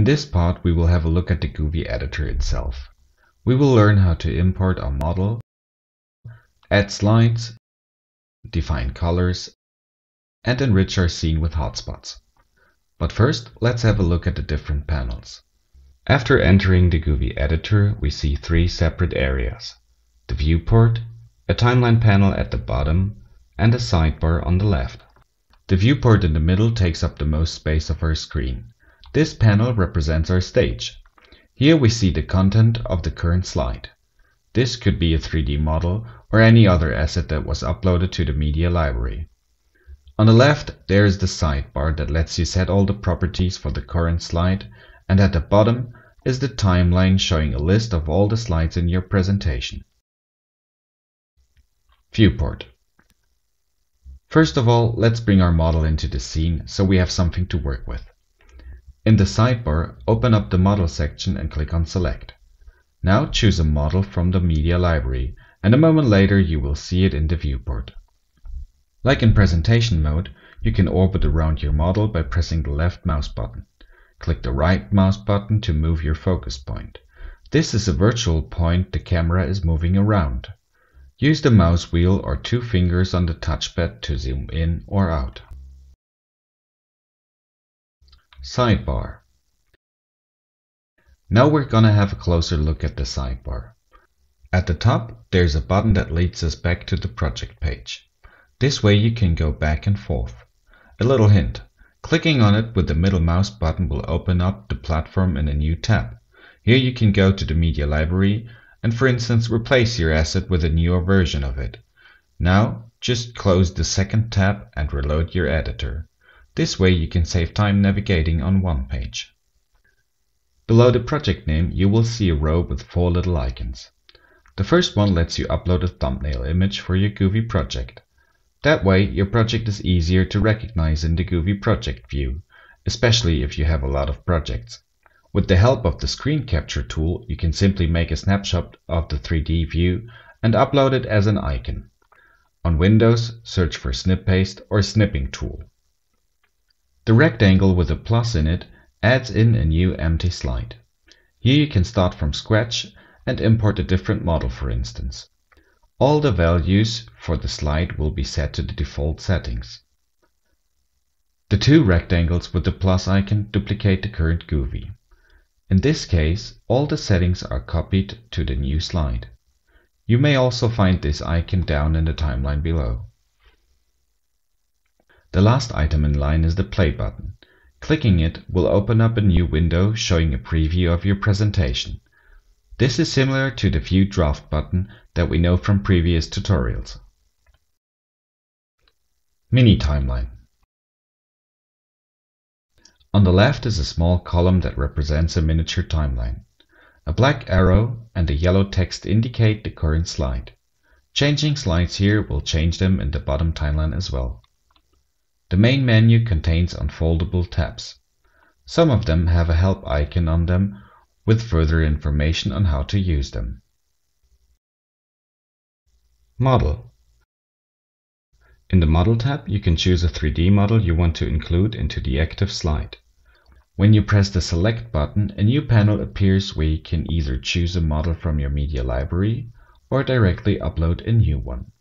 In this part we will have a look at the Govie editor itself. We will learn how to import our model, add slides, define colors, and enrich our scene with hotspots. But first, let's have a look at the different panels. After entering the Govie editor, we see three separate areas. The viewport, a timeline panel at the bottom, and a sidebar on the left. The viewport in the middle takes up the most space of our screen. This panel represents our stage. Here we see the content of the current slide. This could be a 3D model or any other asset that was uploaded to the media library. On the left there is the sidebar that lets you set all the properties for the current slide and at the bottom is the timeline showing a list of all the slides in your presentation. Viewport First of all, let's bring our model into the scene so we have something to work with. In the sidebar, open up the Model section and click on Select. Now choose a model from the media library, and a moment later you will see it in the viewport. Like in presentation mode, you can orbit around your model by pressing the left mouse button. Click the right mouse button to move your focus point. This is a virtual point the camera is moving around. Use the mouse wheel or two fingers on the touchpad to zoom in or out. Sidebar Now we're gonna have a closer look at the sidebar. At the top, there's a button that leads us back to the project page. This way you can go back and forth. A little hint. Clicking on it with the middle mouse button will open up the platform in a new tab. Here you can go to the media library and for instance replace your asset with a newer version of it. Now just close the second tab and reload your editor. This way you can save time navigating on one page. Below the project name you will see a row with four little icons. The first one lets you upload a thumbnail image for your Govie project. That way your project is easier to recognize in the Govie project view, especially if you have a lot of projects. With the help of the screen capture tool you can simply make a snapshot of the 3D view and upload it as an icon. On Windows, search for Snipaste or Snipping tool. The rectangle with a plus in it adds in a new empty slide. Here you can start from scratch and import a different model for instance. All the values for the slide will be set to the default settings. The two rectangles with the plus icon duplicate the current Govie. In this case, all the settings are copied to the new slide. You may also find this icon down in the timeline below. The last item in line is the play button. Clicking it will open up a new window showing a preview of your presentation. This is similar to the View Draft button that we know from previous tutorials. Mini Timeline on the left is a small column that represents a miniature timeline. A black arrow and a yellow text indicate the current slide. Changing slides here will change them in the bottom timeline as well. The main menu contains unfoldable tabs. Some of them have a help icon on them with further information on how to use them. Model in the Model tab, you can choose a 3D model you want to include into the active slide. When you press the Select button, a new panel appears where you can either choose a model from your media library or directly upload a new one.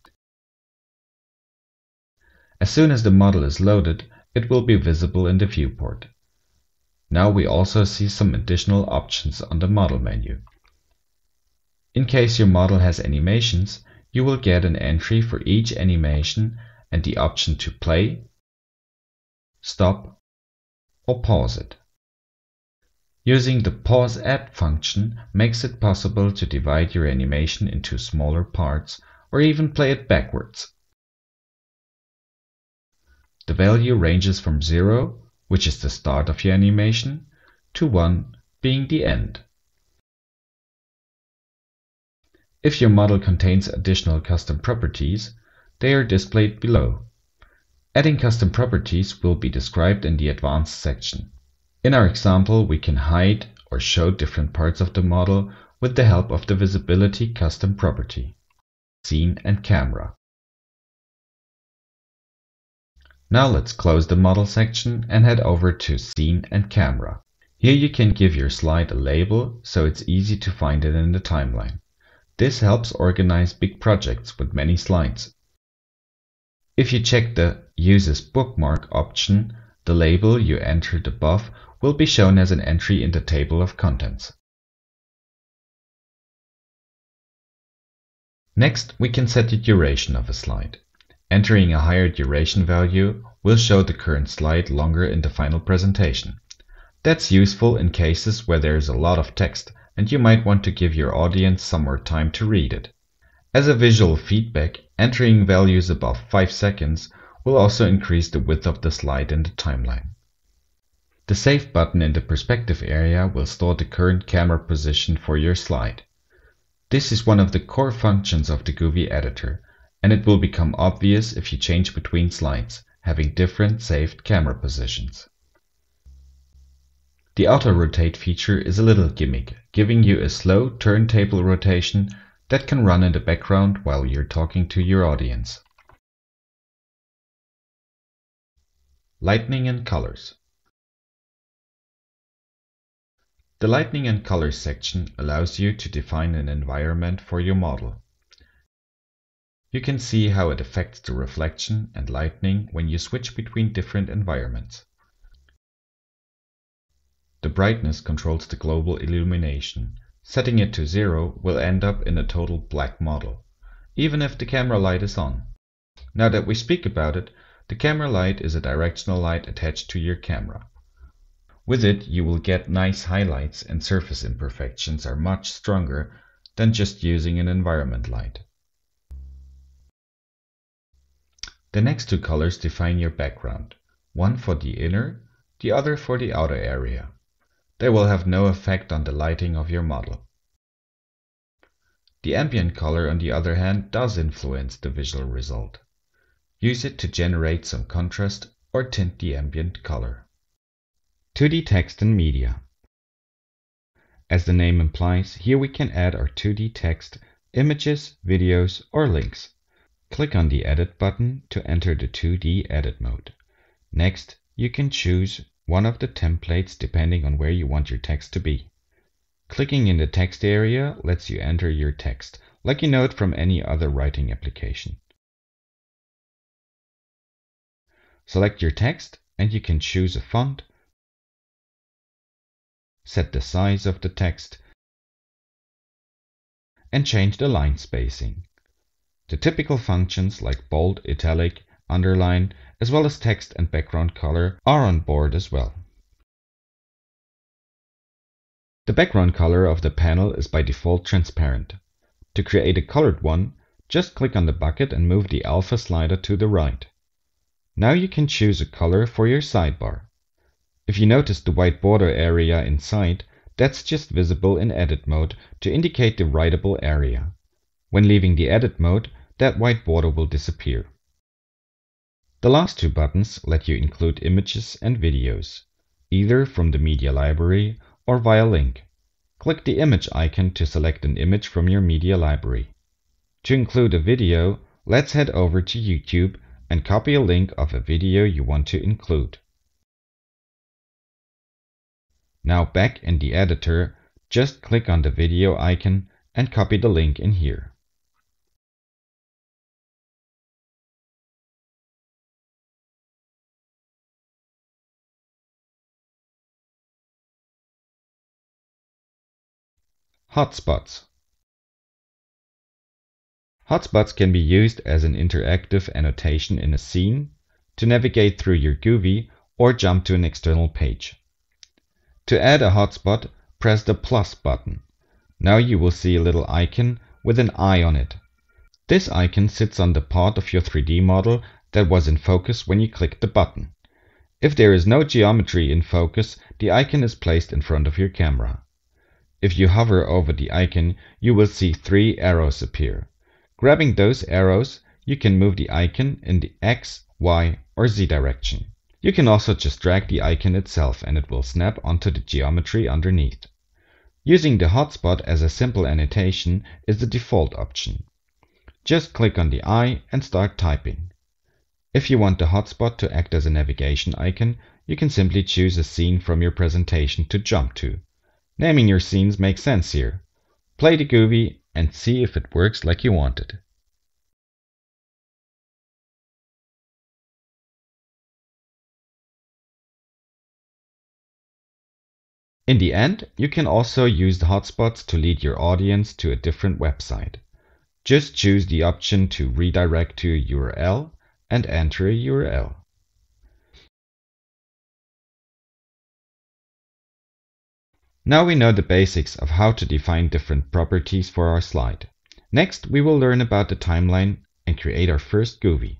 As soon as the model is loaded, it will be visible in the viewport. Now we also see some additional options on the Model menu. In case your model has animations, you will get an entry for each animation and the option to play, stop, or pause it. Using the Pause Add function makes it possible to divide your animation into smaller parts or even play it backwards. The value ranges from 0, which is the start of your animation, to 1, being the end. If your model contains additional custom properties, they are displayed below. Adding custom properties will be described in the Advanced section. In our example we can hide or show different parts of the model with the help of the Visibility custom property, Scene and Camera. Now let's close the Model section and head over to Scene and Camera. Here you can give your slide a label so it's easy to find it in the timeline. This helps organize big projects with many slides. If you check the Use as Bookmark option, the label you entered above will be shown as an entry in the table of contents. Next, we can set the duration of a slide. Entering a higher duration value will show the current slide longer in the final presentation. That's useful in cases where there is a lot of text and you might want to give your audience some more time to read it. As a visual feedback, entering values above 5 seconds will also increase the width of the slide in the timeline. The Save button in the perspective area will store the current camera position for your slide. This is one of the core functions of the Govie editor, and it will become obvious if you change between slides, having different saved camera positions. The auto rotate feature is a little gimmick, giving you a slow turntable rotation that can run in the background while you're talking to your audience. Lighting and colors. The Lighting and Colors section allows you to define an environment for your model. You can see how it affects the reflection and lighting when you switch between different environments. The brightness controls the global illumination. Setting it to zero will end up in a total black model, even if the camera light is on. Now that we speak about it, the camera light is a directional light attached to your camera. With it you will get nice highlights and surface imperfections are much stronger than just using an environment light. The next two colors define your background, one for the inner, the other for the outer area. They will have no effect on the lighting of your model. The ambient color on the other hand does influence the visual result. Use it to generate some contrast or tint the ambient color. 2D text and media. As the name implies, here we can add our 2D text, images, videos, or links. Click on the Edit button to enter the 2D edit mode. Next, you can choose one of the templates depending on where you want your text to be. Clicking in the text area lets you enter your text, like you know it from any other writing application. Select your text and you can choose a font, set the size of the text, and change the line spacing. The typical functions like bold, italic, underline, as well as text and background color are on board as well. The background color of the panel is by default transparent. To create a colored one, just click on the bucket and move the alpha slider to the right. Now you can choose a color for your sidebar. If you notice the white border area inside, that's just visible in edit mode to indicate the writable area. When leaving the edit mode, that white border will disappear. The last two buttons let you include images and videos, either from the media library or via link. Click the image icon to select an image from your media library. To include a video, let's head over to YouTube and copy a link of a video you want to include. Now back in the editor, just click on the video icon and copy the link in here. Hotspots Hotspots can be used as an interactive annotation in a scene, to navigate through your Govie, or jump to an external page. To add a hotspot, press the plus button. Now you will see a little icon with an eye on it. This icon sits on the part of your 3D model that was in focus when you clicked the button. If there is no geometry in focus, the icon is placed in front of your camera. If you hover over the icon, you will see three arrows appear. Grabbing those arrows, you can move the icon in the X, Y, or Z direction. You can also just drag the icon itself and it will snap onto the geometry underneath. Using the hotspot as a simple annotation is the default option. Just click on the eye and start typing. If you want the hotspot to act as a navigation icon, you can simply choose a scene from your presentation to jump to. Naming your scenes makes sense here. Play the Govie and see if it works like you wanted. In the end, you can also use the hotspots to lead your audience to a different website. Just choose the option to redirect to a URL and enter a URL. Now we know the basics of how to define different properties for our slide. Next, we will learn about the timeline and create our first Govie.